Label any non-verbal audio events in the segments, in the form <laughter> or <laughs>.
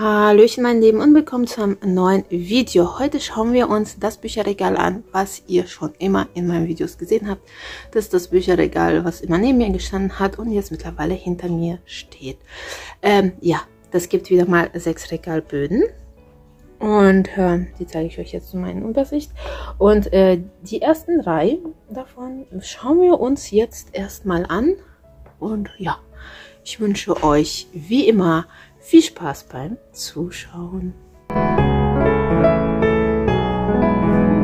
Hallöchen mein Lieben und willkommen zu einem neuen Video. Heute schauen wir uns das Bücherregal an, was ihr schon immer in meinen Videos gesehen habt. Das ist das Bücherregal, was immer neben mir gestanden hat und jetzt mittlerweile hinter mir steht. Ähm, ja, das gibt wieder mal sechs Regalböden. Und äh, die zeige ich euch jetzt in meiner Übersicht. Und äh, die ersten drei davon schauen wir uns jetzt erstmal an. Und ja, ich wünsche euch wie immer viel Spaß beim Zuschauen.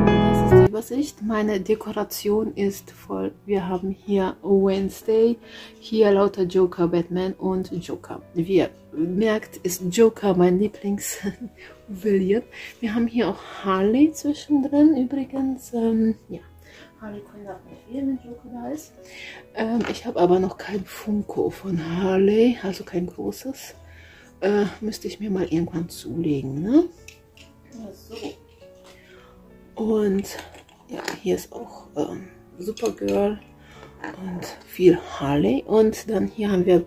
Das ist die Übersicht. Meine Dekoration ist voll. Wir haben hier Wednesday, hier lauter Joker, Batman und Joker. Wie ihr merkt, ist Joker mein Lieblings-William. <laughs> Wir haben hier auch Harley zwischendrin übrigens. Ähm, ja. Harley Quinn darf nicht fehlen, wenn Joker da ist. Ähm, ich habe aber noch kein Funko von Harley, also kein großes. Äh, müsste ich mir mal irgendwann zulegen. Ne? Und ja, hier ist auch ähm, Supergirl und viel Harley. Und dann hier haben wir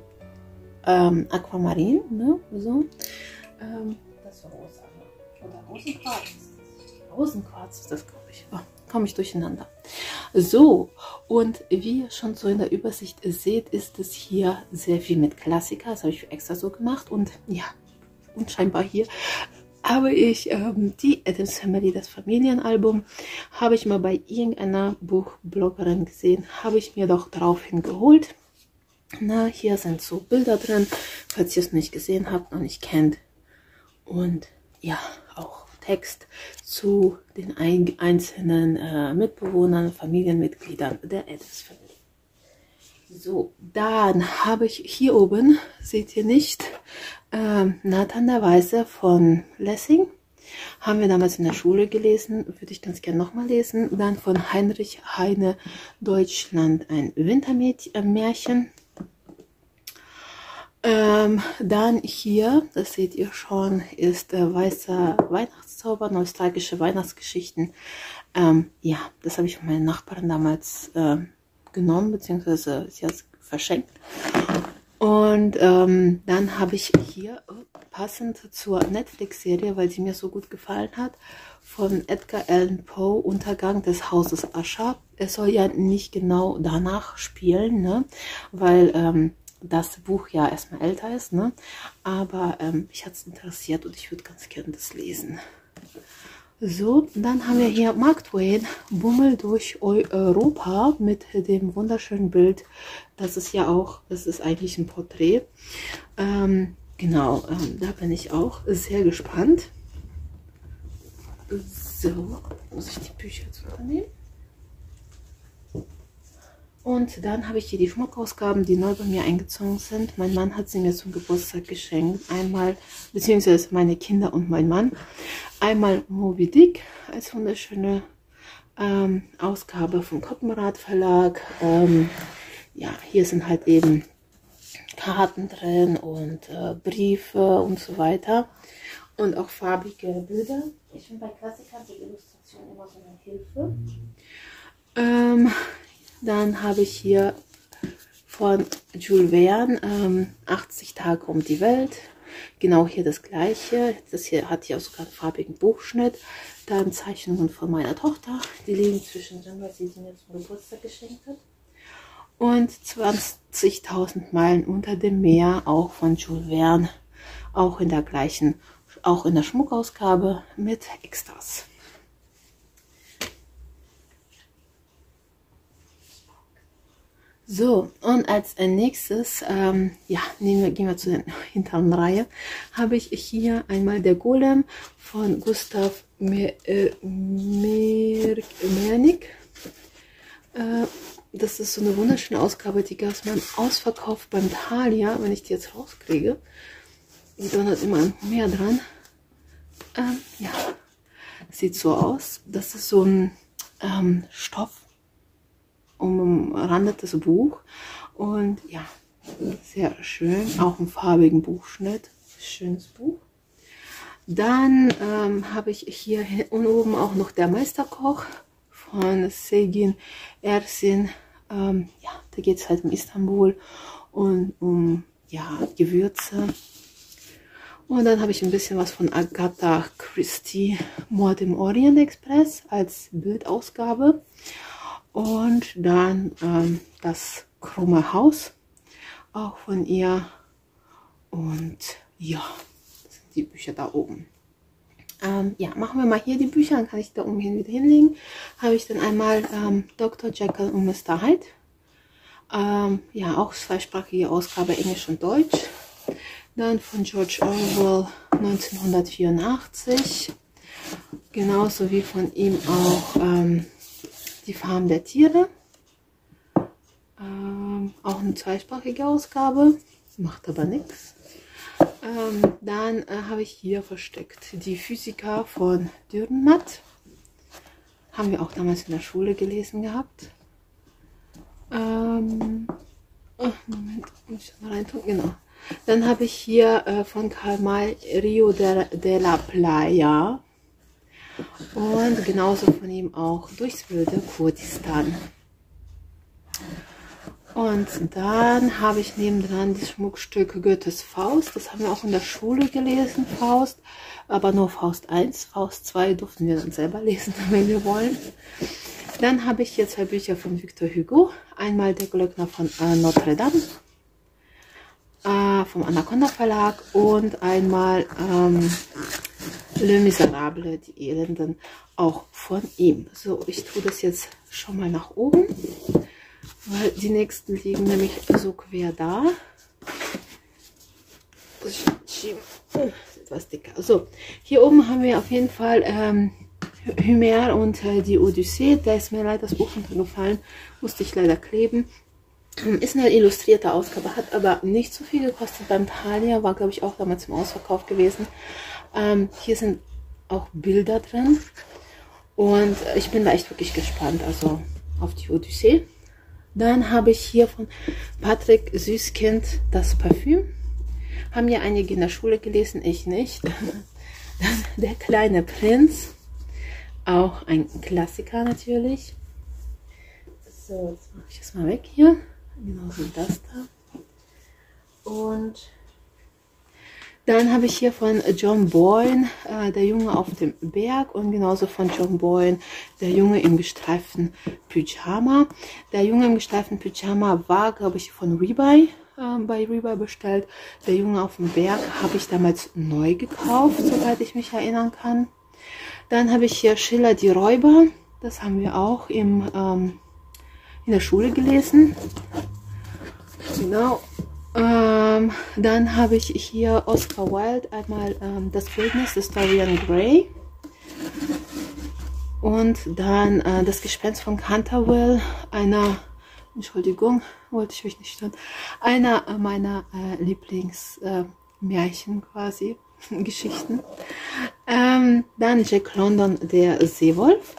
ähm, Aquamarin. Ne? So. Ähm, das ist rosa. Oder Rosenquarz. Rosenquarz ist das, glaube ich. Oh, komme ich durcheinander. So, und wie ihr schon so in der Übersicht seht, ist es hier sehr viel mit Klassiker. Das habe ich extra so gemacht. Und ja, unscheinbar hier habe ich ähm, die Adams Family, das Familienalbum, habe ich mal bei irgendeiner Buchbloggerin gesehen, habe ich mir doch daraufhin geholt. Na, hier sind so Bilder drin, falls ihr es nicht gesehen habt und nicht kennt. Und ja, auch Text zu den einzelnen äh, Mitbewohnern, Familienmitgliedern der Adams Family. So, dann habe ich hier oben, seht ihr nicht, äh, Nathan der Weiße von Lessing. Haben wir damals in der Schule gelesen, würde ich ganz gerne nochmal lesen. Dann von Heinrich Heine, Deutschland, ein Wintermärchen. Ähm, dann hier, das seht ihr schon, ist äh, Weißer Weihnachtszauber, nostalgische Weihnachtsgeschichten. Ähm, ja, das habe ich von meinen Nachbarn damals äh, genommen, beziehungsweise sie hat es verschenkt. Und ähm, dann habe ich hier, oh, passend zur Netflix-Serie, weil sie mir so gut gefallen hat, von Edgar Allan Poe, Untergang des Hauses Ascher. Es soll ja nicht genau danach spielen, ne? weil ähm, das Buch ja erstmal älter ist, ne? aber ähm, mich hat es interessiert und ich würde ganz gerne das lesen. So, dann haben wir hier Mark Twain, Bummel durch Europa mit dem wunderschönen Bild. Das ist ja auch, das ist eigentlich ein Porträt. Ähm, genau, ähm, da bin ich auch sehr gespannt. So, muss ich die Bücher jetzt unternehmen? Und dann habe ich hier die Schmuckausgaben, die neu bei mir eingezogen sind. Mein Mann hat sie mir zum Geburtstag geschenkt. Einmal, beziehungsweise meine Kinder und mein Mann. Einmal Moby Dick als wunderschöne ähm, Ausgabe vom Koppenrad Verlag. Ähm, ja, hier sind halt eben Karten drin und äh, Briefe und so weiter. Und auch farbige Bilder. Ich finde bei Klassikern die Illustration immer so eine Hilfe. Ähm, dann habe ich hier von Jules Verne ähm, 80 Tage um die Welt. Genau hier das gleiche. Das hier hat hier sogar einen farbigen Buchschnitt. Dann Zeichnungen von meiner Tochter. Die liegen zwischendrin, weil sie sie mir zum Geburtstag geschenkt hat. Und 20.000 Meilen unter dem Meer, auch von Jules Verne. Auch in der gleichen, auch in der Schmuckausgabe mit Extras. So, und als nächstes, ähm, ja, nehmen wir, gehen wir zu der hinteren Reihe, habe ich hier einmal der Golem von Gustav Mer äh, Mernik. Äh, das ist so eine wunderschöne Ausgabe, die gab es mal im Ausverkauf beim Thalia, wenn ich die jetzt rauskriege. Die donnert immer mehr dran. Ähm, ja, sieht so aus. Das ist so ein ähm, Stoff, umrandetes Buch. Und ja, sehr schön. Auch im farbigen Buchschnitt. Schönes Buch. Dann ähm, habe ich hier oben auch noch der Meisterkoch von Segin Ersin. Ähm, ja, da geht es halt um Istanbul und um ja, Gewürze. Und dann habe ich ein bisschen was von Agatha Christie Mord im Orient Express als Bildausgabe. Und dann ähm, das Krumme Haus, auch von ihr. Und ja, das sind die Bücher da oben. Ähm, ja, machen wir mal hier die Bücher, dann kann ich da oben wieder hinlegen. Habe ich dann einmal ähm, Dr. Jekyll und Mr. Hyde. Ähm, ja, auch zweisprachige Ausgabe Englisch und Deutsch. Dann von George Orwell 1984. Genauso wie von ihm auch ähm, Die Farm der Tiere. Ähm, auch eine zweisprachige Ausgabe. Macht aber nichts. Ähm, dann äh, habe ich hier versteckt die Physiker von Dürrenmatt. Haben wir auch damals in der Schule gelesen gehabt. Ähm, oh, Moment, muss ich mal reintun? Genau. Dann habe ich hier äh, von Karl May Rio de, de la Playa. Und genauso von ihm auch durchs wilde Kurdistan. Und dann habe ich nebendran das Schmuckstück Goethes Faust. Das haben wir auch in der Schule gelesen, Faust. Aber nur Faust 1. Faust 2 durften wir dann selber lesen, <laughs> wenn wir wollen. Dann habe ich hier zwei Bücher von Victor Hugo. Einmal Der Glöckner von äh, Notre Dame äh, vom Anaconda Verlag und einmal ähm, Le Miserable, die Elenden, auch von ihm. So, ich tue das jetzt schon mal nach oben weil die nächsten liegen nämlich so quer da. Etwas dicker. So, hier oben haben wir auf jeden Fall ähm, Hymer und äh, die Odyssee. Da ist mir leider das Buch runtergefallen, musste ich leider kleben. Ähm, ist eine illustrierte Ausgabe, hat aber nicht so viel gekostet beim Thalia, war glaube ich auch damals im Ausverkauf gewesen. Ähm, hier sind auch Bilder drin und ich bin da echt wirklich gespannt, also auf die Odyssee. Dann habe ich hier von Patrick Süßkind das Parfüm. Haben ja einige in der Schule gelesen, ich nicht. Dann <laughs> der kleine Prinz. Auch ein Klassiker natürlich. So, jetzt mache ich das mal weg hier. Genau so das da. Und dann habe ich hier von John Boyne, äh, der Junge auf dem Berg und genauso von John Boyne, der Junge im gestreiften Pyjama. Der Junge im gestreiften Pyjama war, glaube ich, von Rebuy äh, bei Rebuy bestellt. Der Junge auf dem Berg habe ich damals neu gekauft, soweit ich mich erinnern kann. Dann habe ich hier Schiller die Räuber. Das haben wir auch im, ähm, in der Schule gelesen. Genau. Ähm, dann habe ich hier Oscar Wilde, einmal ähm, das Bildnis des Dorian Gray. Und dann äh, das Gespenst von Canterville, einer, Entschuldigung, wollte ich euch nicht stören, einer meiner äh, Lieblingsmärchen äh, quasi, <laughs> Geschichten. Ähm, dann Jack London, der Seewolf.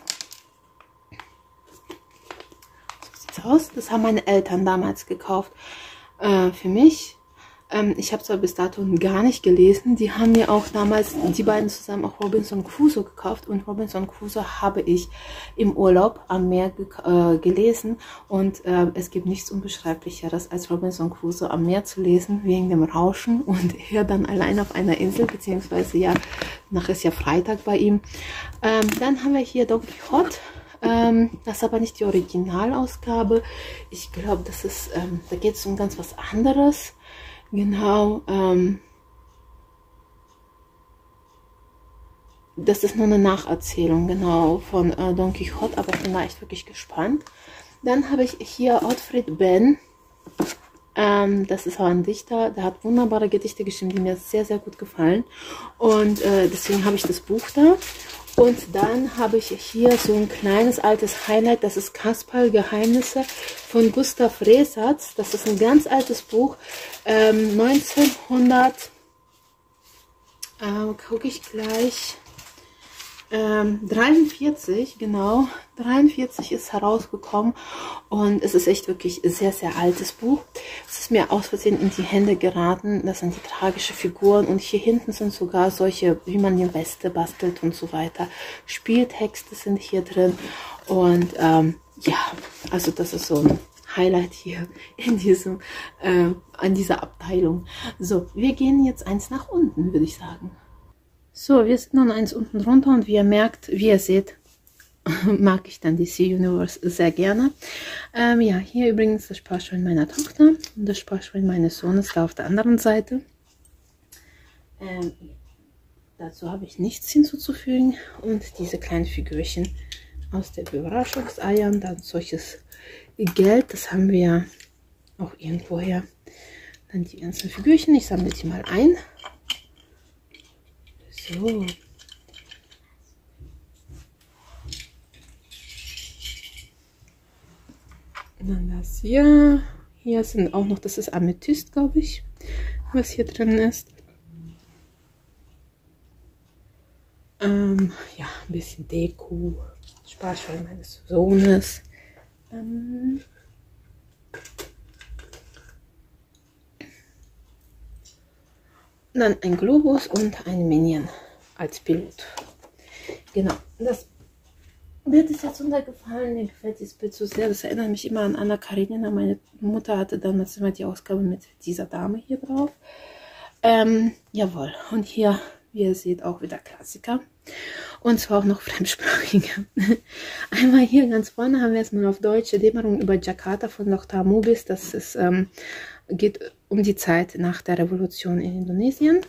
So sieht's aus. Das haben meine Eltern damals gekauft äh, für mich. Ähm, ich habe zwar bis dato gar nicht gelesen. Die haben mir auch damals, die beiden zusammen, auch Robinson Crusoe gekauft. Und Robinson Crusoe habe ich im Urlaub am Meer ge äh, gelesen. Und äh, es gibt nichts Unbeschreiblicheres, als Robinson Crusoe am Meer zu lesen, wegen dem Rauschen. <laughs> Und er dann allein auf einer Insel, beziehungsweise ja, nachher ist ja Freitag bei ihm. Ähm, dann haben wir hier Don Quixote. Ähm, das ist aber nicht die Originalausgabe. Ich glaube, das ist, ähm, da geht es um ganz was anderes. Genau. Ähm, das ist nur eine Nacherzählung, genau, von äh, Don Quixote, aber ich bin da echt wirklich gespannt. Dann habe ich hier Ottfried Ben. Ähm, das ist auch ein Dichter, der hat wunderbare Gedichte geschrieben, die mir sehr, sehr gut gefallen. Und äh, deswegen habe ich das Buch da. Und dann habe ich hier so ein kleines altes Highlight, das ist Kasperl Geheimnisse von Gustav Resatz. Das ist ein ganz altes Buch, ähm, 1900, äh, gucke ich gleich, ähm, 43, genau, 43 ist herausgekommen und es ist echt wirklich sehr, sehr altes Buch. Es ist mir aus Versehen in die Hände geraten. Das sind die tragischen Figuren und hier hinten sind sogar solche, wie man die Weste bastelt und so weiter. Spieltexte sind hier drin und ähm, ja, also das ist so ein Highlight hier in diesem, äh, an dieser Abteilung. So, wir gehen jetzt eins nach unten, würde ich sagen. So, wir sind nun eins unten runter und wie ihr merkt, wie ihr seht, <laughs> mag ich dann DC Universe sehr gerne. Ähm, ja, hier übrigens das Sparschwein meiner Tochter und das Sparschwein meines Sohnes da auf der anderen Seite. Ähm, dazu habe ich nichts hinzuzufügen und diese kleinen Figürchen aus der Überraschungseiern, dann solches Geld, das haben wir auch irgendwoher. Dann die ganzen Figürchen, ich sammle sie mal ein. So, Dann das hier. Hier sind auch noch, das ist Amethyst, glaube ich, was hier drin ist. Ähm, ja, ein bisschen Deko. Sparschwein meines Sohnes. Ähm, dann ein Globus und ein Minion als Pilot. Genau, das hat es jetzt untergefallen, mir gefällt dieses Bild so sehr. Das erinnert mich immer an Anna Karenina. Meine Mutter hatte damals immer die Ausgabe mit dieser Dame hier drauf. Ähm, jawohl. Und hier, wie ihr seht, auch wieder Klassiker. Und zwar auch noch <laughs> fremdsprachige. Einmal hier ganz vorne haben wir erstmal auf Deutsch Dämmerung über Jakarta von Dr. Mubis. Das ist, ähm, geht um die Zeit nach der Revolution in Indonesien.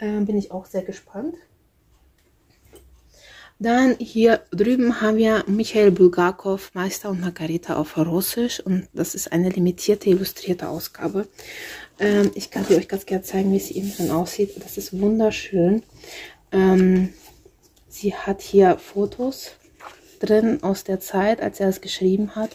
Ähm, bin ich auch sehr gespannt. Dann hier drüben haben wir Michael Bulgakov, Meister und Margarita auf Russisch. Und das ist eine limitierte, illustrierte Ausgabe. Ähm, ich kann sie euch ganz gerne zeigen, wie sie innen drin aussieht. Das ist wunderschön. Ähm, sie hat hier Fotos drin aus der Zeit, als er es geschrieben hat.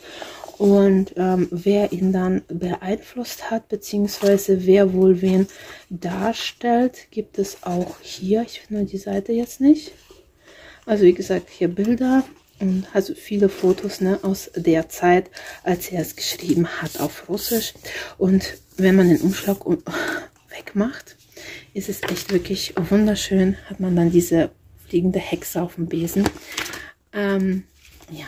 Und ähm, wer ihn dann beeinflusst hat, beziehungsweise wer wohl wen darstellt, gibt es auch hier. Ich finde die Seite jetzt nicht. Also wie gesagt, hier Bilder und also viele Fotos ne, aus der Zeit, als er es geschrieben hat auf Russisch. Und wenn man den Umschlag wegmacht, ist es echt wirklich wunderschön. Hat man dann diese fliegende Hexe auf dem Besen. Ähm, ja,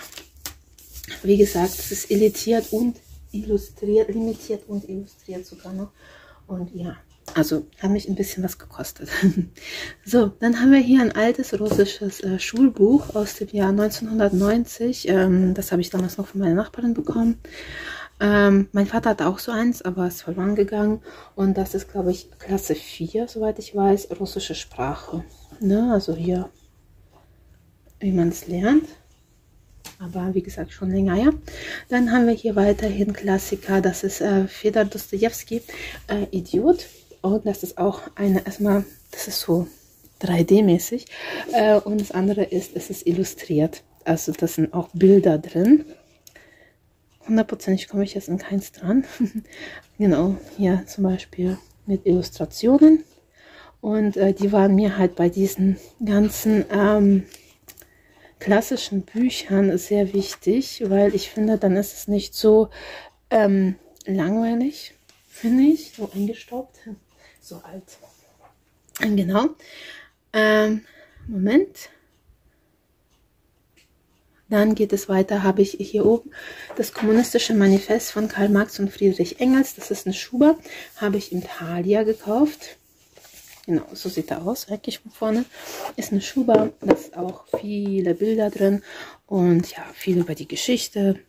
wie gesagt, es ist limitiert und illustriert, limitiert und illustriert sogar noch. Und ja, also hat mich ein bisschen was gekostet. <laughs> so, dann haben wir hier ein altes russisches äh, Schulbuch aus dem Jahr 1990. Ähm, das habe ich damals noch von meiner Nachbarin bekommen. Ähm, mein Vater hat auch so eins, aber ist verloren gegangen. Und das ist, glaube ich, Klasse 4, soweit ich weiß, russische Sprache. Ne? Also hier, wie man es lernt. Aber wie gesagt, schon länger, ja. Dann haben wir hier weiterhin Klassiker. Das ist äh, Fedor Dostoevsky, äh, Idiot. Und das ist auch eine, erstmal, das ist so 3D-mäßig. Äh, und das andere ist, es ist illustriert. Also das sind auch Bilder drin. Hundertprozentig komme ich jetzt in keins dran. <laughs> genau, hier zum Beispiel mit Illustrationen. Und äh, die waren mir halt bei diesen ganzen ähm, klassischen Büchern sehr wichtig, weil ich finde, dann ist es nicht so ähm, langweilig, finde ich, so eingestaubt so alt. Genau. Ähm, Moment. Dann geht es weiter, habe ich hier oben das kommunistische Manifest von Karl Marx und Friedrich Engels. Das ist eine Schuber, habe ich im Thalia gekauft. Genau, so sieht er aus, eigentlich von vorne. Ist eine Schuber, da ist auch viele Bilder drin und ja, viel über die Geschichte,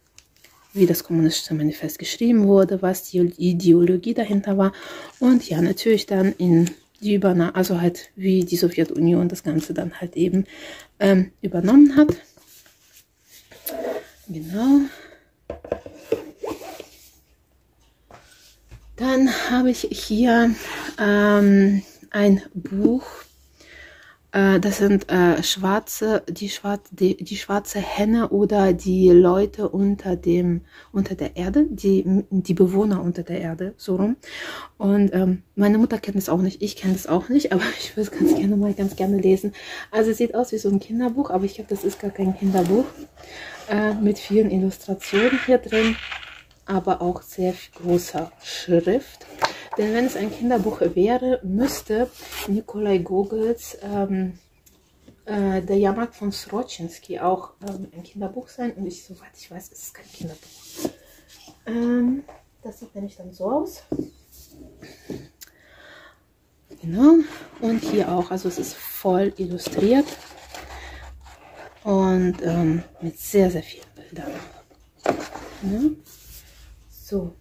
wie das kommunistische Manifest geschrieben wurde, was die Ideologie dahinter war und ja, natürlich dann in die Übernahme, also halt wie die Sowjetunion das Ganze dann halt eben ähm, übernommen hat. Genau. Dann habe ich hier ähm, ein Buch äh, das sind äh, schwarze, die, schwarze, die, die schwarze Henne oder die Leute unter dem, unter der Erde, die, die Bewohner unter der Erde, so rum. Und ähm, meine Mutter kennt es auch nicht, ich kenne es auch nicht, aber <laughs> ich würde es ganz gerne mal ganz gerne lesen. Also es sieht aus wie so ein Kinderbuch, aber ich glaube, das ist gar kein Kinderbuch. Äh, mit vielen Illustrationen hier drin, aber auch sehr großer Schrift. Denn wenn es ein Kinderbuch wäre, müsste Nikolai Gogels ähm, äh, Der Jahrmarkt von Sroczynski auch ähm, ein Kinderbuch sein. Und ich, soweit ich weiß, ist es kein Kinderbuch. Ähm, das sieht nämlich dann so aus. Genau. Und hier auch, also es ist voll illustriert. Und ähm, mit sehr, sehr vielen Bildern. Ja. So.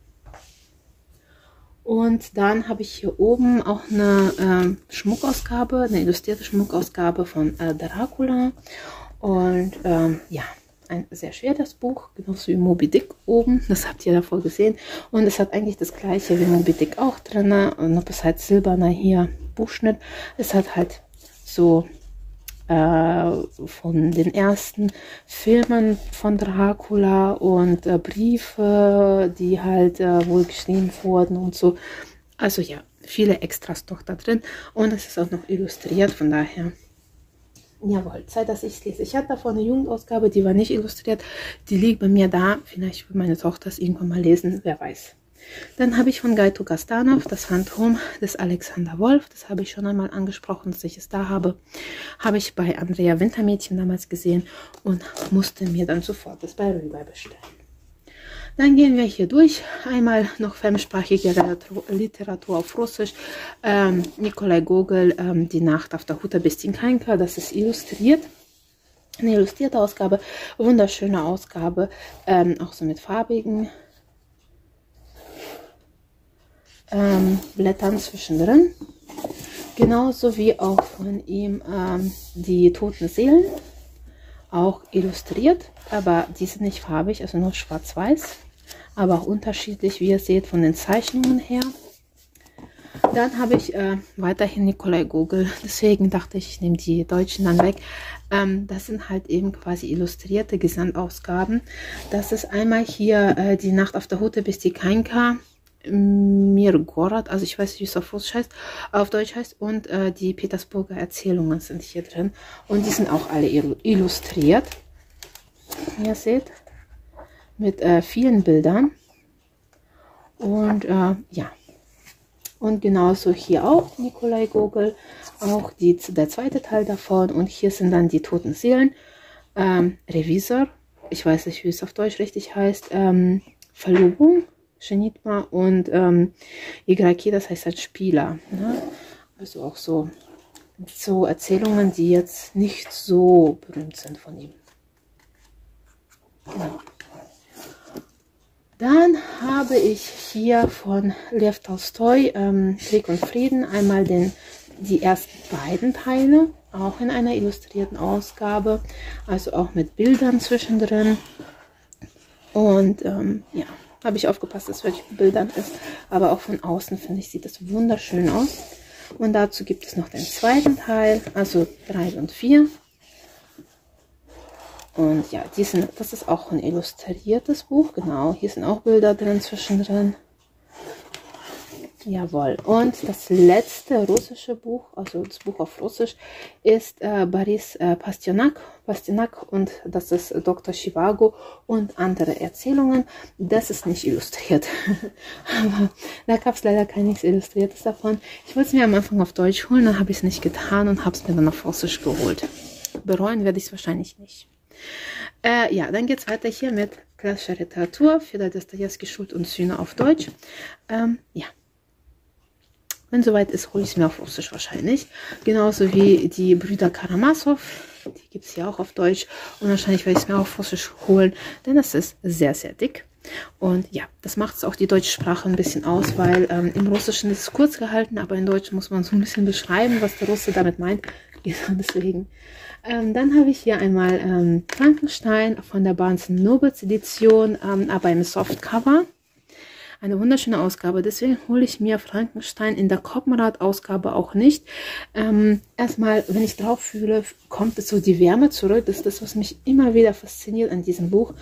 Und dann habe ich hier oben auch eine ähm, Schmuckausgabe, eine illustrierte Schmuckausgabe von äh, Dracula. Und ähm, ja, ein sehr schweres Buch, genauso wie Moby Dick oben. Das habt ihr davor gesehen. Und es hat eigentlich das gleiche wie Moby Dick auch drin. Und noch bis halt silberner hier Buchschnitt. Es hat halt so äh, von den ersten Filmen von Dracula und äh, Briefe, die halt äh, wohl geschrieben wurden und so. Also ja, viele Extras doch da drin. Und es ist auch noch illustriert, von daher Jawohl, Zeit, dass ich es lese. Ich hatte davon eine Jugendausgabe, die war nicht illustriert. Die liegt bei mir da. Vielleicht will meine Tochter es irgendwann mal lesen, wer weiß. Dann habe ich von Gaito Gastanov das Phantom des Alexander Wolf. Das habe ich schon einmal angesprochen, dass ich es da habe. Habe ich bei Andrea Wintermädchen damals gesehen und musste mir dann sofort das bei Rebuy bestellen. Dann gehen wir hier durch. Einmal noch fremdsprachige Literatur auf Russisch. Ähm, Nikolai Gogol, ähm, Die Nacht auf der Huta Bestinkanka. Das ist illustriert. Eine illustrierte Ausgabe. Wunderschöne Ausgabe. Ähm, auch so mit farbigen ähm, Blättern zwischendrin. Genauso wie auch von ihm ähm, die toten Seelen. Auch illustriert, aber die sind nicht farbig, also nur schwarz-weiß aber auch unterschiedlich, wie ihr seht, von den Zeichnungen her. Dann habe ich äh, weiterhin Nikolai Gogol, deswegen dachte ich, ich nehme die Deutschen dann weg. Ähm, das sind halt eben quasi illustrierte Gesamtausgaben. Das ist einmal hier äh, die Nacht auf der Hute bis die Kainka, Mirgorod, also ich weiß nicht, wie es auf Russisch heißt, auf Deutsch heißt, und äh, die Petersburger Erzählungen sind hier drin. Und die sind auch alle illustriert. Ihr seht mit äh, vielen Bildern. Und äh, ja, und genauso hier auch Nikolai Gogol, auch die, der zweite Teil davon. Und hier sind dann die toten Seelen, ähm, Revisor, ich weiß nicht, wie es auf Deutsch richtig heißt, ähm, Verlobung, Genitma und ähm, Igraki, das heißt ein Spieler. Ne? Also auch so, so Erzählungen, die jetzt nicht so berühmt sind von ihm. Genau. Dann habe ich hier von Lev Tolstoi ähm, Krieg und Frieden einmal den, die ersten beiden Teile, auch in einer illustrierten Ausgabe, also auch mit Bildern zwischendrin. Und ähm, ja, habe ich aufgepasst, dass es wirklich Bildern ist, aber auch von außen finde ich, sieht das wunderschön aus. Und dazu gibt es noch den zweiten Teil, also 3 und 4. Und ja, die sind, das ist auch ein illustriertes Buch, genau. Hier sind auch Bilder drin zwischendrin. Jawohl. Und das letzte russische Buch, also das Buch auf Russisch, ist äh, Boris äh, Pasternak, Pasternak und das ist Dr. Chivago und andere Erzählungen. Das ist nicht illustriert. <laughs> Aber da gab es leider kein nichts Illustriertes davon. Ich wollte es mir am Anfang auf Deutsch holen, dann habe ich es nicht getan und habe es mir dann auf Russisch geholt. Bereuen werde ich es wahrscheinlich nicht. Äh, ja, dann geht es weiter hier mit klassischer Literatur, Fedor Dostoevsky, Schuld und Sühne auf Deutsch. Ähm, ja. Wenn soweit ist, hole ich es mir auf Russisch wahrscheinlich. Genauso wie die Brüder Karamasow. Die gibt es ja auch auf Deutsch. Und wahrscheinlich werde ich es mir auf Russisch holen, denn es ist sehr, sehr dick. Und ja, das macht es auch die deutsche Sprache ein bisschen aus, weil ähm, im Russischen ist es kurz gehalten, aber in Deutsch muss man so ein bisschen beschreiben, was der Russe damit meint. <laughs> Genau deswegen ähm, dann habe ich hier einmal ähm, Frankenstein von der Barnes Nobles Edition, ähm, aber im Softcover. Eine wunderschöne Ausgabe. Deswegen hole ich mir Frankenstein in der Koppenrad-Ausgabe auch nicht. Ähm, erstmal, wenn ich drauf fühle, kommt es so die Wärme zurück. Das ist das, was mich immer wieder fasziniert an diesem Buch.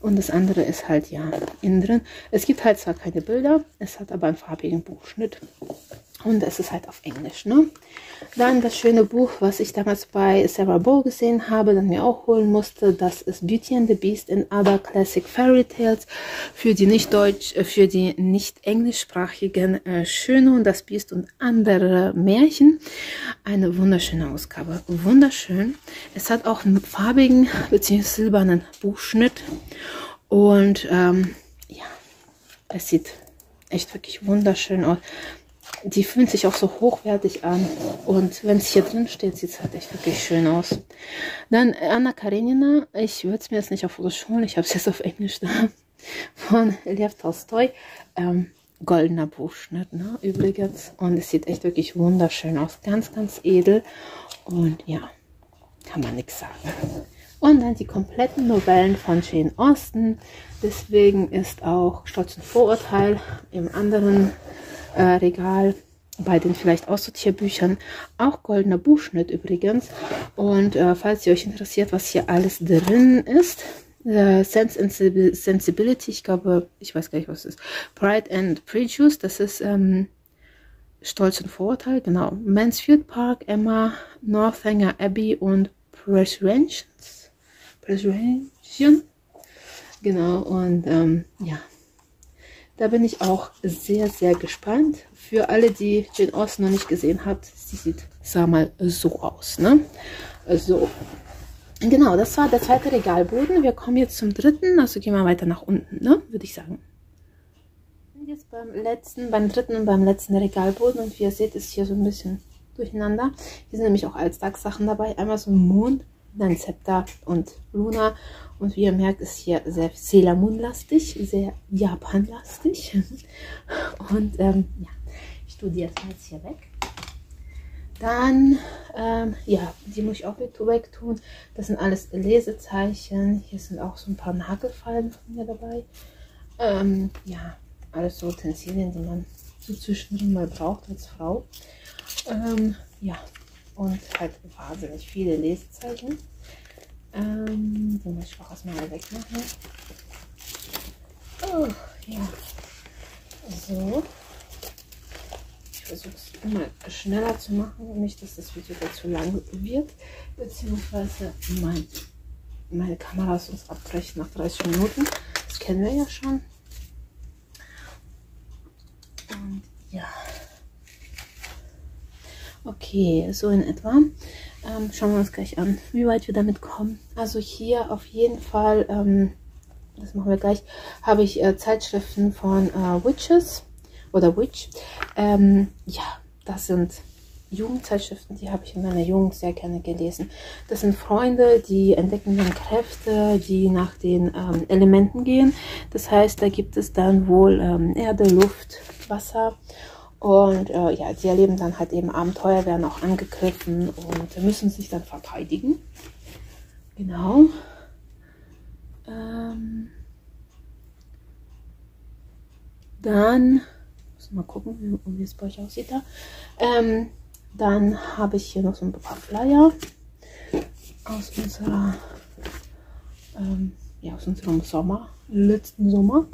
Und das andere ist halt ja innen drin. Es gibt halt zwar keine Bilder, es hat aber einen farbigen Buchschnitt. Und es ist halt auf Englisch, ne? Dann das schöne Buch, was ich damals bei Sarah Bow gesehen habe, dann mir auch holen musste, das ist Beauty and the Beast and Other Classic Fairy Tales für die nicht deutsch, äh, für die nicht englischsprachigen äh, Schöne und das Biest und andere Märchen. Eine wunderschöne Ausgabe, wunderschön. Es hat auch einen farbigen bzw. silbernen Buchschnitt und ähm, ja, es sieht echt wirklich wunderschön aus. Die fühlt sich auch so hochwertig an. Und wenn es hier drin steht, sieht es halt echt wirklich schön aus. Dann Anna Karenina. Ich würde es mir jetzt nicht auf Russisch holen. Ich habe es jetzt auf Englisch da. <laughs> Von Lev Tolstoy. Ähm, goldener Buchschnitt, ne? Übrigens. Und es sieht echt wirklich wunderschön aus. Ganz, ganz edel. Und ja, kann man nichts sagen. Und dann die kompletten Novellen von Jane Austen. Deswegen ist auch Stolz und Vorurteil im anderen äh, Regal bei den vielleicht Aussortierbüchern auch goldener Buchschnitt übrigens. Und äh, falls ihr euch interessiert, was hier alles drin ist, äh, Sense and Sensibility, ich glaube, ich weiß gar nicht, was es ist. Pride and Prejudice, das ist ähm, Stolz und Vorurteil, genau. Mansfield Park, Emma, Northanger Abbey und Presumptions. Presumption. Genau, und ähm, ja, da bin ich auch sehr, sehr gespannt. Für alle, die Jane Austen noch nicht gesehen habt, sie sieht, sah mal so aus, ne? So. Genau, das war der zweite Regalboden. Wir kommen jetzt zum dritten, also gehen wir weiter nach unten, ne? Würde ich sagen jetzt beim letzten, beim dritten und beim letzten Regalboden und wie ihr seht, ist hier so ein bisschen durcheinander. Hier sind nämlich auch Alltagssachen dabei. Einmal so ein Mond, ein Zepter und Luna. Und wie ihr merkt, ist hier sehr Sailor Moon lastig, sehr Japan lastig. <laughs> Und ähm, ja, ich tue die jetzt hier weg. Dann, ähm, ja, die muss ich auch wieder weg tun. Das sind alles Lesezeichen. Hier sind auch so ein paar Nagelfallen von mir dabei. Ähm, ja, alles so Utensilien, die man so zwischendrin mal braucht als Frau. Ähm, ja, und halt wahnsinnig viele Lesezeichen. Ähm, die muss ich auch erstmal wegmachen. Oh, ja. So. Ich versuche es immer schneller zu machen, nicht, dass das Video zu lang wird, beziehungsweise mein, meine Kamera ist uns abbrechen nach 30 Minuten. Das kennen wir ja schon. Und ja. Okay, so in etwa. Ähm, schauen wir uns gleich an, wie weit wir damit kommen. Also hier auf jeden Fall, ähm, das machen wir gleich, habe ich äh, Zeitschriften von äh, Witches oder Witch. Ähm, ja, das sind Jugendzeitschriften, die habe ich in meiner Jugend sehr gerne gelesen. Das sind Freunde, die entdecken dann Kräfte, die nach den ähm, Elementen gehen. Das heißt, da gibt es dann wohl ähm, Erde, Luft, Wasser. Und äh, ja, die erleben dann halt eben Abenteuer, werden auch angegriffen und müssen sich dann verteidigen. Genau. Ähm, dann, muss mal gucken, wie, wie es bei euch aussieht da. Ähm, dann habe ich hier noch so ein paar Flyer aus unserer ähm, ja, aus unserem Sommer, letzten Sommer.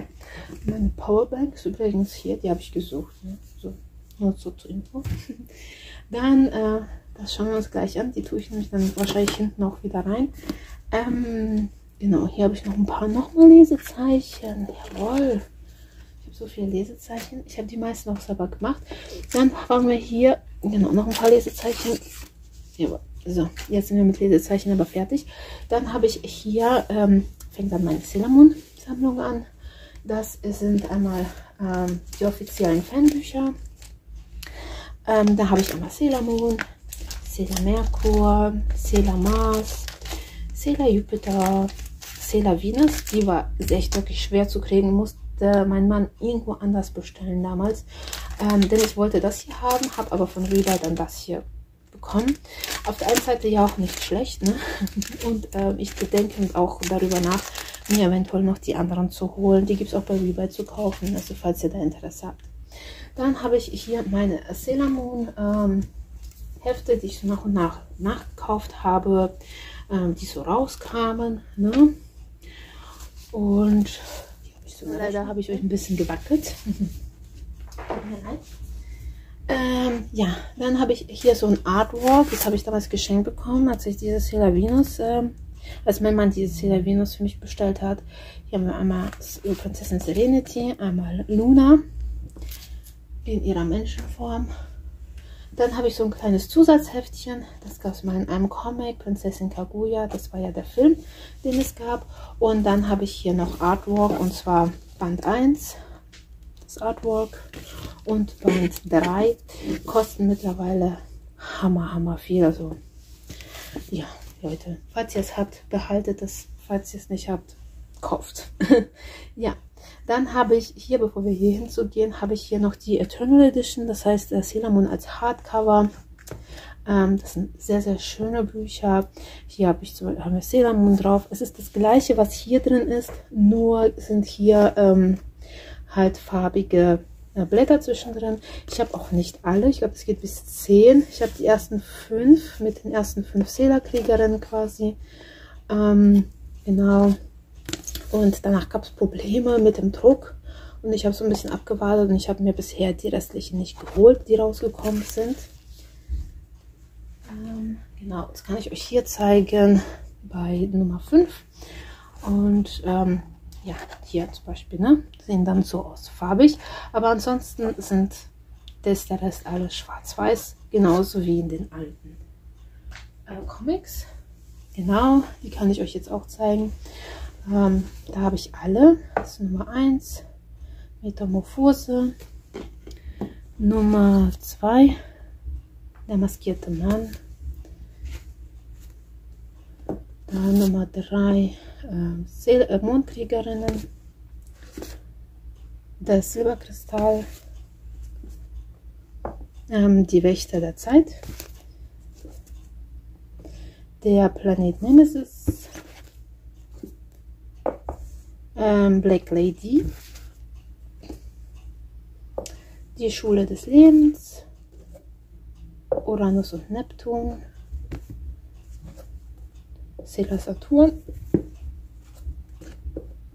Meine Powerbanks übrigens hier, die habe ich gesucht. Ne? Nur so zur Info. <laughs> Dann, äh, das schauen wir uns gleich an. Die tue ich nämlich dann wahrscheinlich hinten auch wieder rein. Ähm, genau, hier habe ich noch ein paar nochmal Lesezeichen. Jawohl. Ich habe so viele Lesezeichen. Ich habe die meisten auch selber gemacht. Dann haben wir hier, genau, noch ein paar Lesezeichen. Jawohl. So, jetzt sind wir mit Lesezeichen aber fertig. Dann habe ich hier ähm, fängt dann meine Sailor Sammlung an. Das sind einmal ähm, die offiziellen Fanbücher. Ähm, da habe ich einmal Sailor Moon, Sailor Merkur, Sailor Mars, Sailor Jupiter, Sailor Venus. Die war echt wirklich schwer zu kriegen, musste mein Mann irgendwo anders bestellen damals. Ähm, denn ich wollte das hier haben, habe aber von Reader dann das hier bekommen. Auf der einen Seite ja auch nicht schlecht, ne? <laughs> Und äh, ich bedenke auch darüber nach, mir eventuell noch die anderen zu holen. Die gibt es auch bei Rebuy zu kaufen, also falls ihr da Interesse habt. Dann habe ich hier meine Sailor Moon ähm, Hefte, die ich so nach und nach nachgekauft habe, ähm, die so rauskamen. Ne? Und hab so leider habe ich euch ein bisschen gewackelt. Ähm, ja, dann habe ich hier so ein Artwork. Das habe ich damals geschenkt bekommen, als ich dieses Sailor Venus, ähm, als mein Mann dieses Sailor Venus für mich bestellt hat. Hier haben wir einmal Prinzessin Serenity, einmal Luna in ihrer Menschenform. Dann habe ich so ein kleines Zusatzheftchen. Das gab es mal in einem Comic, Prinzessin Kaguya. Das war ja der Film, den es gab. Und dann habe ich hier noch Artwork und zwar Band 1 das Artwork. Und Band 3 kosten mittlerweile hammer, hammer viel. Also ja, Leute, falls ihr es habt, behaltet es. Falls ihr es nicht habt, kauft. <laughs> ja, dann habe ich hier, bevor wir hier hinzugehen, habe ich hier noch die Eternal Edition. Das heißt, äh, Sailor Moon als Hardcover. Ähm, das sind sehr, sehr schöne Bücher. Hier habe ich zum Beispiel haben Sailor Moon drauf. Es ist das gleiche, was hier drin ist, nur sind hier ähm, halt farbige äh, Blätter zwischendrin. Ich habe auch nicht alle. Ich glaube, es geht bis 10. Ich habe die ersten fünf mit den ersten fünf Sailor-Kriegerinnen quasi. Ähm, genau. Und danach gab es Probleme mit dem Druck. Und ich habe so ein bisschen abgewartet und ich habe mir bisher die restlichen nicht geholt, die rausgekommen sind. Ähm, genau, das kann ich euch hier zeigen bei Nummer 5. Und ähm, ja, hier zum Beispiel, ne, sehen dann so aus, farbig. Aber ansonsten sind das der Rest alles schwarz-weiß, genauso wie in den alten äh, Comics. Genau, die kann ich euch jetzt auch zeigen. Ähm, da habe ich alle. Das ist Nummer 1, Metamorphose. Nummer 2, der maskierte Mann. Dann Nummer 3, äh, äh, Mondkriegerinnen. Der Silberkristall. Ähm, die Wächter der Zeit. Der Planet Nemesis ähm, Black Lady, die Schule des Lebens, Uranus und Neptun, Sailor Saturn,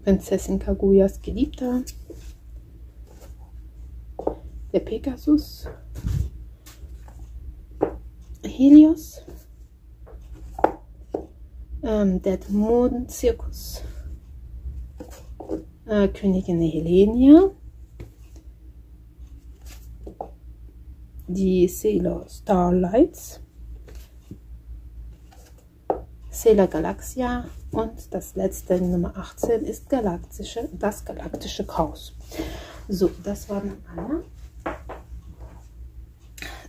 Prinzessin Kaguyas Geliebter, der Pegasus, Helios, ähm, der Dämonenzirkus, äh, Königin Helenia, die Sailor Starlights, Sailor Galaxia und das letzte Nummer 18 ist galaktische, das galaktische Chaos. So, das waren alle.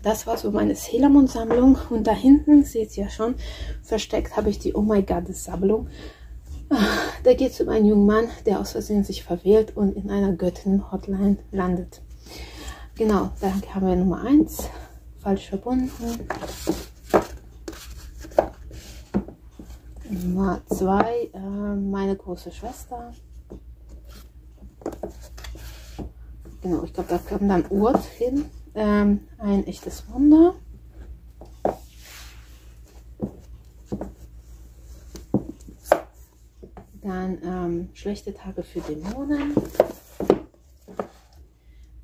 Das war so meine Sailor Moon Sammlung und da hinten seht ihr schon versteckt habe ich die Oh My God Sammlung. Da geht es um einen jungen Mann, der aus Versehen sich verwählt und in einer Göttin-Hotline landet. Genau, dann haben wir Nummer 1, falsch verbunden. Nummer 2, äh, meine große Schwester. Genau, ich glaube, da kam dann Urt hin. Ähm, ein echtes Wunder. Dann ähm, schlechte Tage für Dämonen.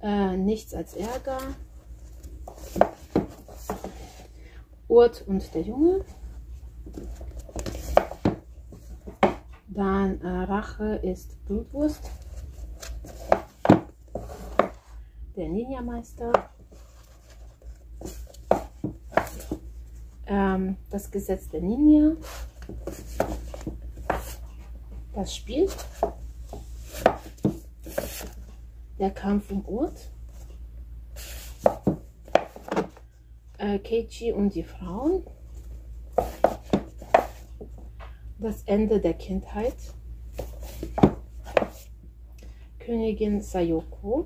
Äh, nichts als Ärger. Urt und der Junge. Dann äh, Rache ist Blutwurst. Der Ninja-Meister. Ähm, das Gesetz der Ninja das spielt. Der Kampf um Urt. Äh, Keiichi und die Frauen. Das Ende der Kindheit. Königin Sayoko.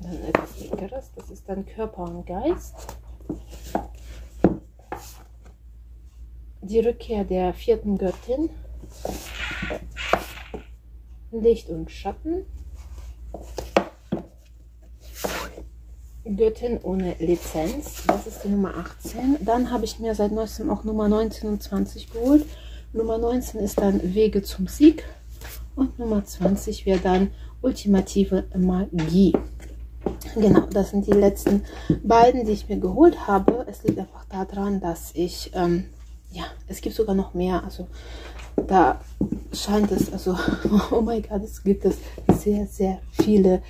Dann etwas Dickeres. Das ist dann Körper und Geist. Die Rückkehr der vierten Göttin. Licht und Schatten. Göttin ohne Lizenz. Das ist die Nummer 18. Dann habe ich mir seit neuestem auch Nummer 19 und 20 geholt. Nummer 19 ist dann Wege zum Sieg. Und Nummer 20 wäre dann Ultimative Magie. Genau, das sind die letzten beiden, die ich mir geholt habe. Es liegt einfach daran, dass ich, ähm, ja, es gibt sogar noch mehr. Also da scheint es, also, <laughs> oh mein Gott, es gibt es sehr, sehr viele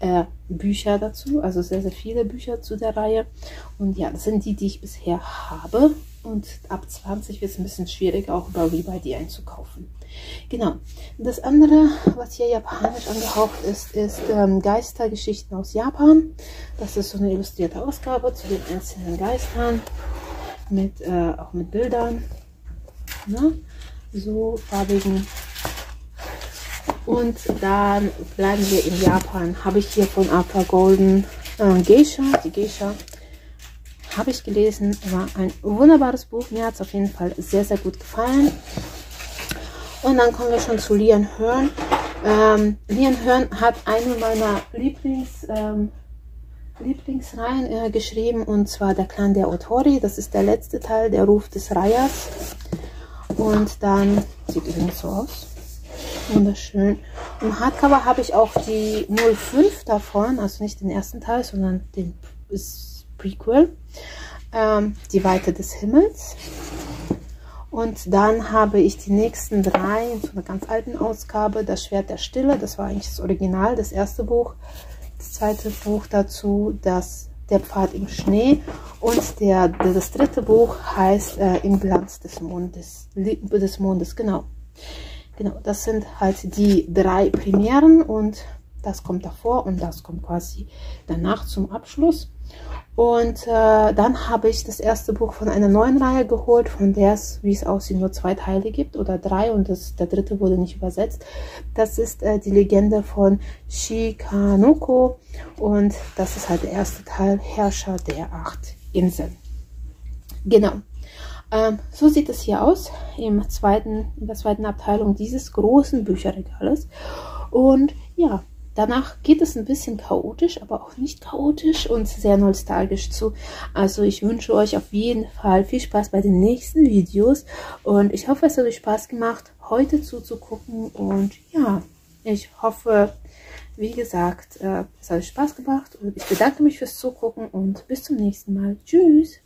äh, Bücher dazu, also sehr, sehr viele Bücher zu der Reihe. Und ja, das sind die, die ich bisher habe. und ab 20 wird es ein bisschen schwierig, auch über Rebuy einzukaufen. Genau. Das andere, was hier japanisch angehaucht ist, ist ähm, Geistergeschichten aus Japan. Das ist so eine illustrierte Ausgabe zu den einzelnen Geistern mit äh, auch mit Bildern, ne? so farbigen. Und dann bleiben wir in Japan. Habe ich hier von Aqua Golden äh, Geisha, die Geisha habe ich gelesen, war ein wunderbares Buch. Mir hat es auf jeden Fall sehr, sehr gut gefallen. Und dann kommen wir schon zu Lian Hörn. Ähm, Lian Hörn hat eine meiner Lieblings, ähm, Lieblingsreihen äh, geschrieben und zwar Der Clan der Otori. Das ist der letzte Teil, der Ruf des Reihers. Und dann sieht übrigens so aus. Wunderschön. Im Hardcover habe ich auch die 05 davon, also nicht den ersten Teil, sondern den Prequel. Ähm, die Weite des Himmels. Und dann habe ich die nächsten drei so einer ganz alten Ausgabe, Das Schwert der Stille, das war eigentlich das Original, das erste Buch. Das zweite Buch dazu, das Der Pfad im Schnee. Und der, das dritte Buch heißt äh, Im Glanz des Mondes, des Mondes, genau. Genau, das sind halt die drei Premieren und das kommt davor und das kommt quasi danach zum Abschluss. Und äh, dann habe ich das erste Buch von einer neuen Reihe geholt, von der es, wie es aussieht, nur zwei Teile gibt oder drei und das, der dritte wurde nicht übersetzt. Das ist äh, die Legende von Shikanoko und das ist halt der erste Teil, Herrscher der acht Inseln. Genau. Ähm, so sieht es hier aus im zweiten, in der zweiten Abteilung dieses großen Bücherregales. Und ja, Danach geht es ein bisschen chaotisch, aber auch nicht chaotisch und sehr nostalgisch zu. Also ich wünsche euch auf jeden Fall viel Spaß bei den nächsten Videos und ich hoffe, es hat euch Spaß gemacht, heute zuzugucken und ja, ich hoffe, wie gesagt, äh, es hat euch Spaß gemacht und ich bedanke mich fürs Zugucken und bis zum nächsten Mal. Tschüss!